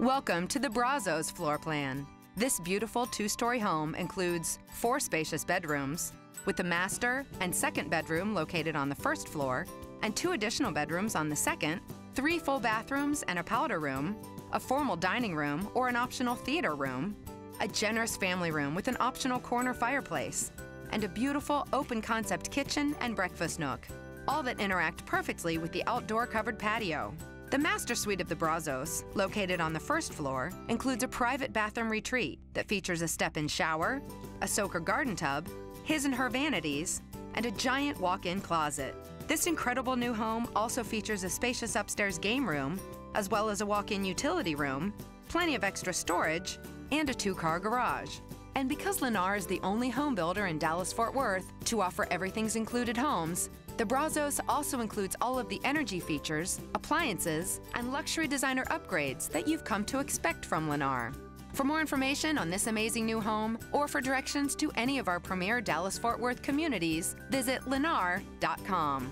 Welcome to the Brazos floor plan. This beautiful two-story home includes four spacious bedrooms, with the master and second bedroom located on the first floor, and two additional bedrooms on the second, three full bathrooms and a powder room, a formal dining room or an optional theater room, a generous family room with an optional corner fireplace, and a beautiful open concept kitchen and breakfast nook, all that interact perfectly with the outdoor covered patio. The master suite of the Brazos, located on the first floor, includes a private bathroom retreat that features a step-in shower, a soaker garden tub, his and her vanities, and a giant walk-in closet. This incredible new home also features a spacious upstairs game room, as well as a walk-in utility room, plenty of extra storage, and a two-car garage. And because Lennar is the only home builder in Dallas-Fort Worth to offer everything's included homes, the Brazos also includes all of the energy features, appliances, and luxury designer upgrades that you've come to expect from Lennar. For more information on this amazing new home or for directions to any of our premier Dallas-Fort Worth communities, visit lennar.com.